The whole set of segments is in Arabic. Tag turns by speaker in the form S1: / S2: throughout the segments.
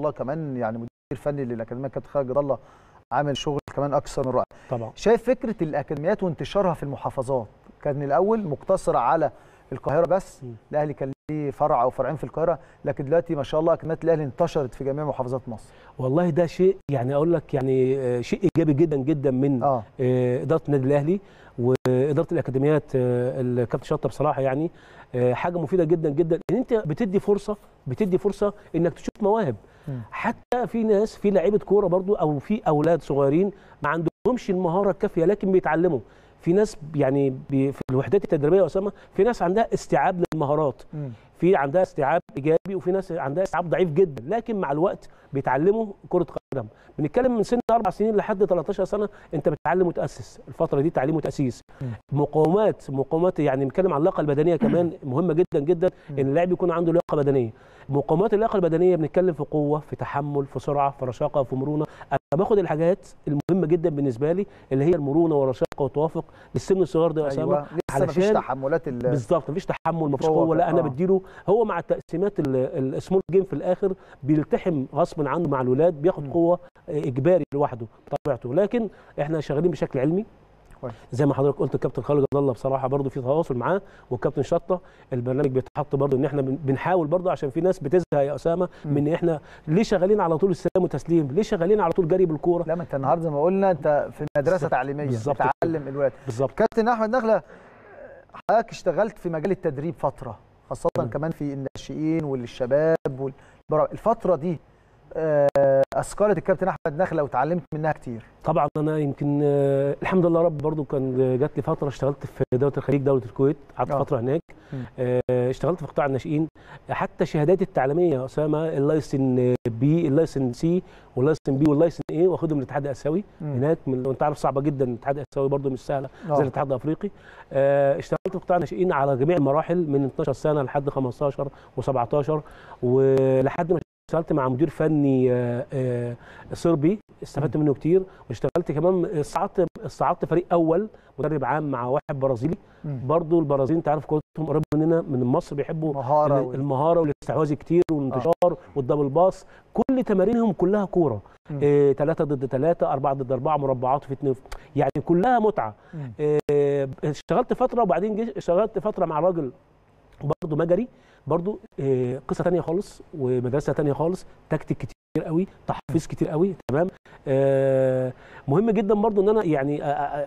S1: الله كمان يعني مدير فني للأكاديمية كابتن خالد الله عامل شغل كمان أكثر من رائع.
S2: طبعا.
S1: شايف فكرة الأكاديميات وانتشارها في المحافظات؟ كان الأول مقتصره على القاهرة بس. الأهلي كان ليه فرع أو فرعين في القاهرة لكن دلوقتي ما شاء الله اكاديميات الأهلي انتشرت في جميع محافظات مصر.
S2: والله ده شيء يعني أقول لك يعني آه، شيء إيجابي جدا جدا من
S1: آه.
S2: آه، إدارة النادي الأهلي وإدارة الأكاديميات آه، الكابتن شطه بصراحة يعني آه، حاجة مفيدة جدا جدا. إن أنت بتدي فرصة بتدي فرصة إنك تشوف مواهب. حتى في ناس في لعيبة كورة برضو أو في أولاد صغيرين ما عندهمش المهارة الكافية لكن بيتعلموا. في ناس يعني في الوحدات التدريبية أسامة في ناس عندها استيعاب للمهارات. في عندها استيعاب إيجابي وفي ناس عندها استيعاب ضعيف جدا. لكن مع الوقت بيتعلموا كرة قدم. بنتكلم من سن أربع سنين لحد 13 سنة أنت بتتعلم وتاسس الفترة دي تعليم وتاسيس مقاومات مقاومات يعني بنتكلم عن اللياقة البدنية كمان مهمة جدا جدا إن اللاعب يكون عنده لياقة بدنية. مقاومات اللياقة البدنية بنتكلم في قوة في تحمل في سرعة في رشاقة في مرونة أنا باخد الحاجات المهمة جدا بالنسبة لي اللي هي المرونة والرشاقة والتوافق للسن الصغير ده يا أسامة
S1: أيوه لسه مفيش تحملات ال-
S2: بالظبط مفيش تحمل مفيش
S1: قوة
S2: لا أنا
S1: آه.
S2: بديله هو مع التقسيمات ال- السمول جيم في الآخر بيلتحم غصب عنه مع الولاد بياخد. قوة إجباري لوحده بطبيعته لكن إحنا شغالين بشكل علمي. زي ما حضرتك قلت الكابتن خالد الله بصراحة برضو في تواصل معاه والكابتن شطة البرنامج بيتحط برضو إن إحنا بن- بنحاول برضو عشان في ناس بتزهق يا
S1: أسامة.
S2: من إن إحنا ليه شغالين على طول السلام وتسليم ليه شغالين على طول جري بالكورة
S1: لا ما أنت النهارده زي ما قلنا أنت في
S2: مدرسة.
S1: تعليمية
S2: بالظبط
S1: بتعلم الولاد
S2: بالظبط
S1: كابتن أحمد نخلة حضرتك اشتغلت في مجال التدريب فترة خاصة
S2: مم.
S1: كمان في الناشئين والشباب والبرا- الفترة دي اثقلت الكابتن أحمد نخله وتعلمت منها كتير
S2: طبعا أنا يمكن آه، الحمد لله رب برضو كان جات لي فترة اشتغلت في دولة الخليج دولة الكويت قعدت
S1: آه.
S2: فترة هناك. آه، اشتغلت في قطاع الناشئين حتى شهاداتي التعليمية أسامة اللايسن بي اللايسن سي واللايسن بي واللايسن اي واخدهم من الاتحاد
S1: الآسيوي.
S2: هناك من وانت عارف صعبة جدا الاتحاد الآسيوي برضو مش سهلة
S1: آه.
S2: زي الاتحاد الأفريقي آه، اشتغلت في قطاع الناشئين على جميع المراحل من 12 سنة لحد 15 و17 ولحد ما اشتغلت مع مدير فني آه، آه، صربي استفدت منه كتير. واشتغلت كمان صعدت صعدت فريق أول مدرب عام مع واحد برازيلي.
S1: مم.
S2: برضو البرازيل انت عارف كورتهم قريبه مننا من مصر بيحبوا
S1: مهارة
S2: ال-
S1: وال-
S2: المهارة والاستحواذ كتير والانتشار والدبل باص كل تمارينهم كلها كورة.
S1: مم.
S2: ثلاثة ضد ثلاثة أربعة ضد أربعة مربعات في اتنين. يعني كلها متعة.
S1: مم.
S2: آه، اشتغلت فترة وبعدين اشتغلت فترة مع راجل برضه مجري. برضه آه، قصة تانية خالص ومدرسة تانية خالص تكتيك كتير قوي تحفيظ كتير قوي تمام؟ آه، مهم جدا برضه إن أنا يعني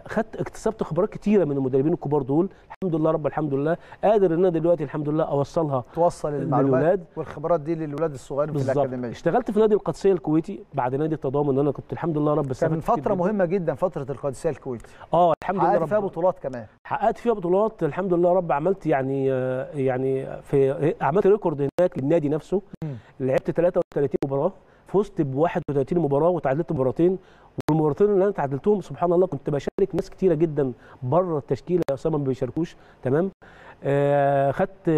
S2: خدت اكتسبت خبرات كتيرة من المدربين الكبار دول. الحمد لله رب الحمد لله. قادر إن أنا دلوقتي الحمد لله أوصلها
S1: توصل المعلومات والخبرات دي للولاد الصغيرين في الأكاديمية.
S2: اشتغلت في نادي القادسية الكويتي بعد نادي التضامن أنا كنت الحمد لله رب
S1: كان فترة
S2: جداً.
S1: مهمة جدا فترة القادسية الكويتي.
S2: آه الحمد لله
S1: حققت فيها
S2: رب
S1: بطولات كمان.
S2: حققت فيها بطولات. الحمد لله رب عملت يعني آه، يعني في عملت record هناك للنادي نفسه. لعبت 33 مباراة. فزت ب 31 مباراة وتعادلت مباراتين. والمباراتين اللي أنا تعادلتهم سبحان الله كنت بشارك ناس كتيرة جدا بره التشكيلة أساسا ما بيشاركوش تمام؟ آه خدت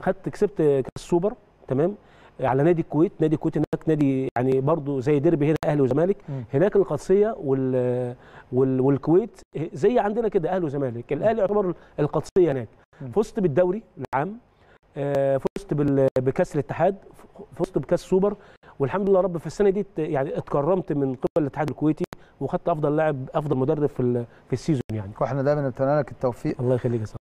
S2: خدت كسبت كأس السوبر تمام؟ على نادي الكويت نادي الكويت هناك نادي يعني برضو زي ديربي هنا أهلي وزمالك. هناك القادسية وال وال والكويت زي عندنا كده أهلي وزمالك. الأهلي يعتبر القادسية هناك. فزت بالدوري العام آه، فزت بكأس الاتحاد فزت بكأس سوبر. والحمد لله رب في السنة دي يعني اتكرمت من قبل الاتحاد الكويتي وخدت أفضل لاعب أفضل مدرب في في ال season يعني.
S1: وإحنا دايما نتمنى لك التوفيق.
S2: الله يخليك يا